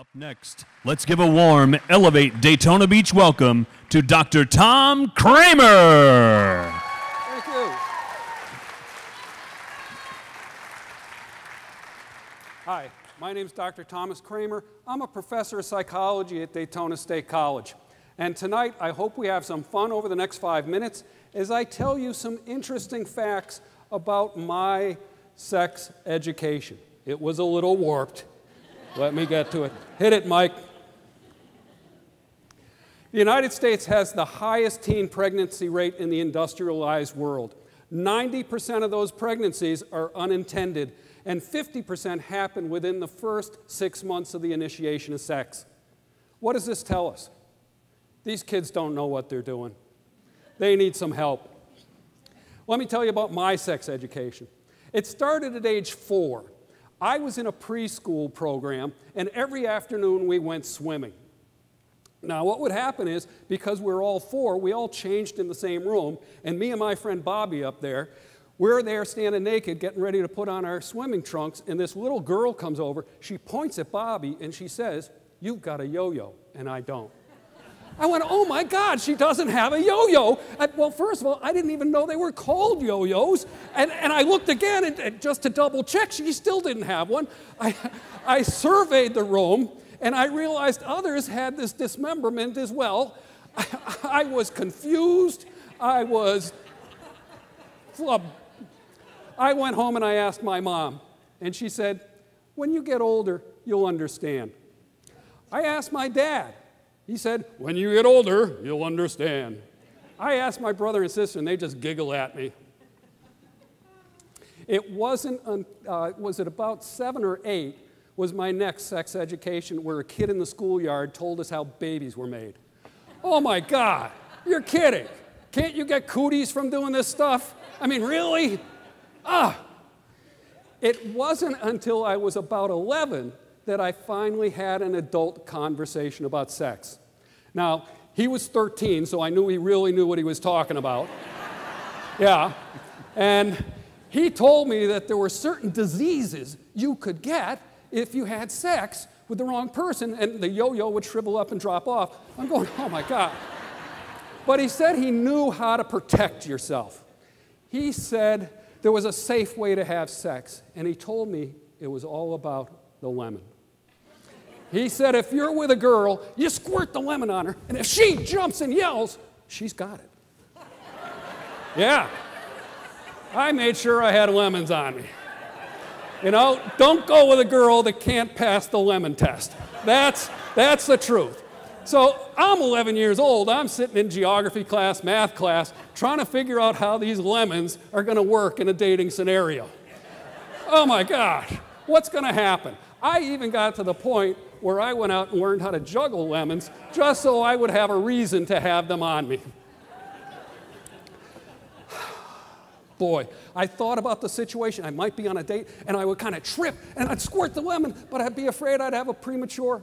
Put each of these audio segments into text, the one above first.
Up next, let's give a warm Elevate Daytona Beach welcome to Dr. Tom Kramer. Thank you. Hi, my name is Dr. Thomas Kramer. I'm a professor of psychology at Daytona State College. And tonight, I hope we have some fun over the next five minutes as I tell you some interesting facts about my sex education. It was a little warped. Let me get to it. Hit it, Mike. The United States has the highest teen pregnancy rate in the industrialized world. 90% of those pregnancies are unintended, and 50% happen within the first six months of the initiation of sex. What does this tell us? These kids don't know what they're doing. They need some help. Let me tell you about my sex education. It started at age four. I was in a preschool program, and every afternoon we went swimming. Now, what would happen is because we're all four, we all changed in the same room, and me and my friend Bobby up there, we're there standing naked, getting ready to put on our swimming trunks, and this little girl comes over. She points at Bobby and she says, You've got a yo yo, and I don't. I went, oh my God, she doesn't have a yo yo. Well, first of all, I didn't even know they were called yo yos. And, and I looked again and, and just to double check, she still didn't have one. I, I surveyed the room and I realized others had this dismemberment as well. I, I was confused. I was flub. I went home and I asked my mom, and she said, When you get older, you'll understand. I asked my dad, he said, When you get older, you'll understand. I asked my brother and sister, and they just giggle at me. It wasn't, uh, was it about seven or eight, was my next sex education where a kid in the schoolyard told us how babies were made. Oh my God, you're kidding. Can't you get cooties from doing this stuff? I mean, really? Ah. It wasn't until I was about 11 that I finally had an adult conversation about sex. Now, he was 13, so I knew he really knew what he was talking about. yeah. And he told me that there were certain diseases you could get if you had sex with the wrong person, and the yo yo would shrivel up and drop off. I'm going, oh my God. But he said he knew how to protect yourself. He said there was a safe way to have sex, and he told me it was all about the lemon. He said, if you're with a girl, you squirt the lemon on her, and if she jumps and yells, she's got it. yeah. I made sure I had lemons on me. You know, don't go with a girl that can't pass the lemon test. That's, that's the truth. So I'm 11 years old. I'm sitting in geography class, math class, trying to figure out how these lemons are going to work in a dating scenario. Oh my gosh, what's going to happen? I even got to the point where I went out and learned how to juggle lemons just so I would have a reason to have them on me. Boy, I thought about the situation. I might be on a date and I would kind of trip and I'd squirt the lemon, but I'd be afraid I'd have a premature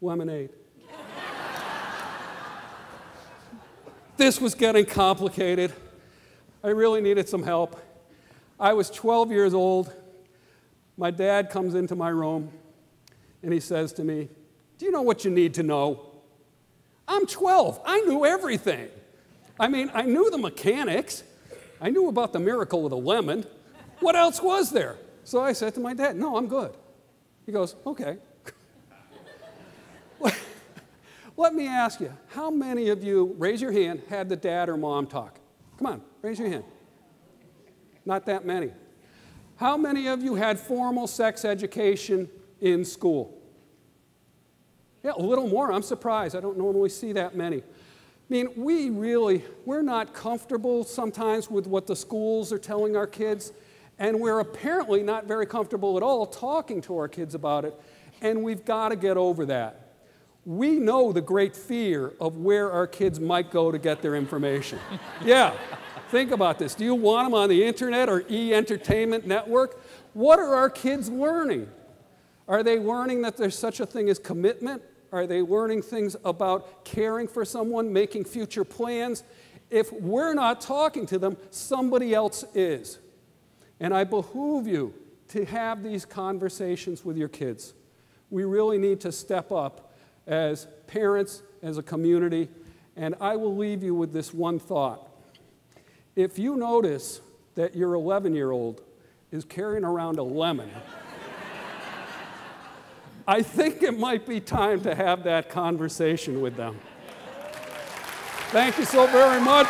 lemonade. this was getting complicated. I really needed some help. I was 12 years old. My dad comes into my room and he says to me, Do you know what you need to know? I'm 12. I knew everything. I mean, I knew the mechanics. I knew about the miracle of the lemon. What else was there? So I said to my dad, No, I'm good. He goes, Okay. Let me ask you, how many of you, raise your hand, had the dad or mom talk? Come on, raise your hand. Not that many. How many of you had formal sex education in school. Yeah, a little more. I'm surprised. I don't normally see that many. I mean, we really, we're not comfortable sometimes with what the schools are telling our kids, and we're apparently not very comfortable at all talking to our kids about it, and we've got to get over that. We know the great fear of where our kids might go to get their information. yeah, think about this. Do you want them on the internet or e entertainment network? What are our kids learning? Are they learning that there's such a thing as commitment? Are they learning things about caring for someone, making future plans? If we're not talking to them, somebody else is. And I behoove you to have these conversations with your kids. we really need to step up as parents, as a community. And I will leave you with this one thought. If you notice that your 11 year old is carrying around a lemon, I think it might be time to have that conversation with them. Thank you so very much.